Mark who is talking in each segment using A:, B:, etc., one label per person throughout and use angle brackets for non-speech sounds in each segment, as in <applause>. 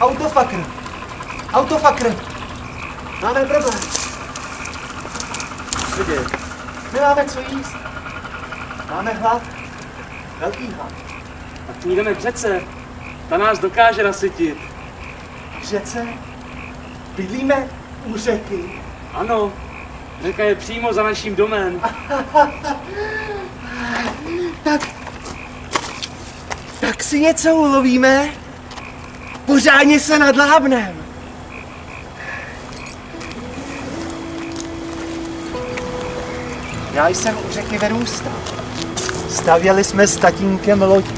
A: Autofakr. Autofakr. Máme problém. Co děje? Nemáme co jíst. Máme hlad. Velký hlad.
B: Tak jdeme k řece. Ta nás dokáže nasytit.
A: K řece? Bydlíme u řeky.
B: Ano, řeka je přímo za naším domem. <laughs>
A: Tak, tak si něco ulovíme. Pořádně se nadlábnem. Já jsem u řeky vyrůstal. Stavěli jsme s tatínkem lodi.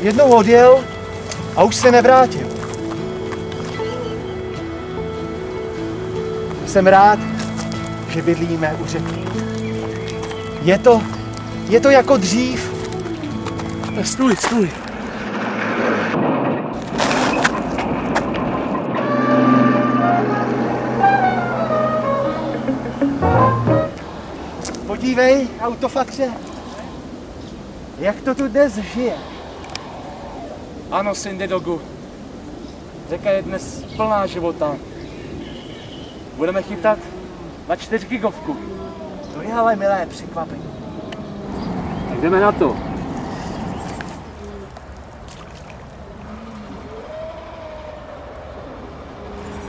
A: Jednou odjel a už se nevrátil. Jsem rád, že bydlíme u řeky. Je to, je to jako dřív.
B: Stůj, stůj.
A: Podívej, autofakře. Jak to tu dnes žije?
B: Ano, Cindy Dogu. Řeka je dnes plná života. Budeme chytat na 4 gigovku.
A: To je ale milé překvapení.
B: Tak jdeme na to.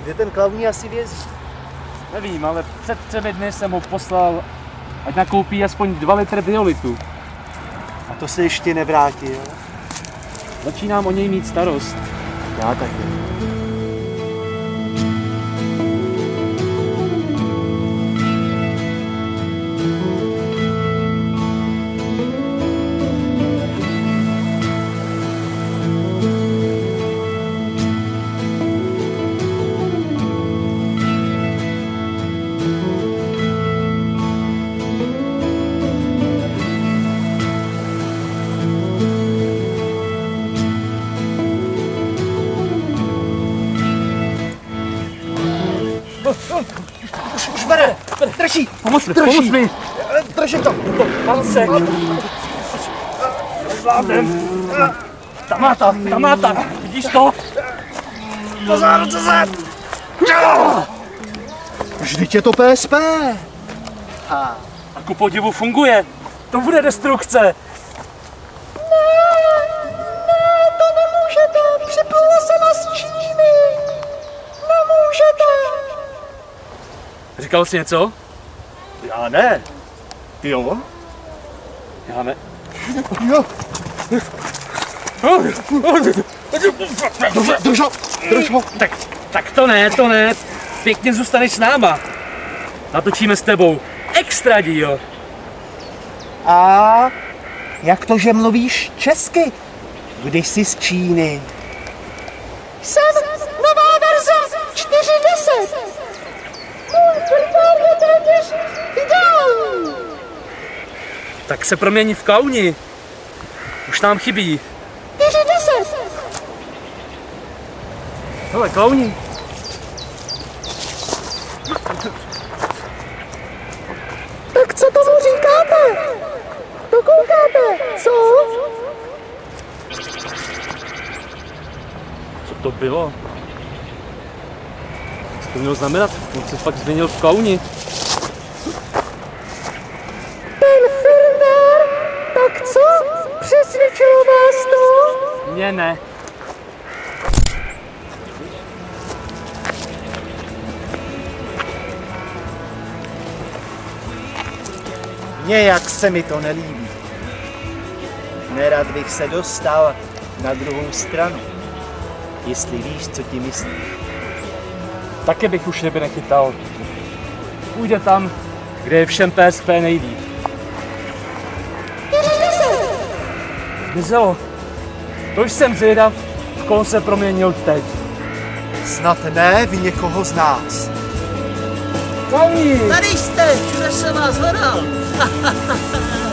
A: Kde ten klavní asi vězí?
B: Nevím, ale před třemi dny jsem ho poslal, ať nakoupí aspoň 2 litry biolitu.
A: A to se ještě nevrátil.
B: Začínám o něj mít starost.
A: Já taky. Drží,
B: Pomoz mi,
A: Drží.
B: pomoz mi!
A: držím to.
B: Palce! Zvládnem! Tam má ta, tam má ta, vidíš to?
A: Pozor, pozor. Vždyť je to PSP.
B: A ku podivu funguje. To bude destrukce. Říkal jsi něco?
A: Já ne. Ty jo?
B: Já ne.
A: Jo. Drž, drž ho, drž ho.
B: Tak, tak to ne, to ne. Pěkně zůstaneš s náma. Natočíme s tebou. Extra díl.
A: A jak to, že mluvíš česky, když jsi z Číny? Jsem
B: Tak se promění v kauni. Už nám chybí.
A: 4.10.
B: Hele, klauni.
A: Tak co tomu říkáte? To koukáte, co?
B: Co to bylo? Co to mělo znamenat? On se fakt změnil v kauni.
A: Přesvědčilo vás to?
B: Mně ne.
A: Nějak se mi to nelíbí. Nerad bych se dostal na druhou stranu. Jestli víš, co ti myslím.
B: Taky bych už ryby nechytal. Půjde tam, kde je všem PSP nejlíp. Zmizelo. To už jsem zvědav, v koho se proměnil teď.
A: Snad ne v někoho z nás.
B: Klauni!
C: Tady jste, všude jsem vás hledal. <laughs>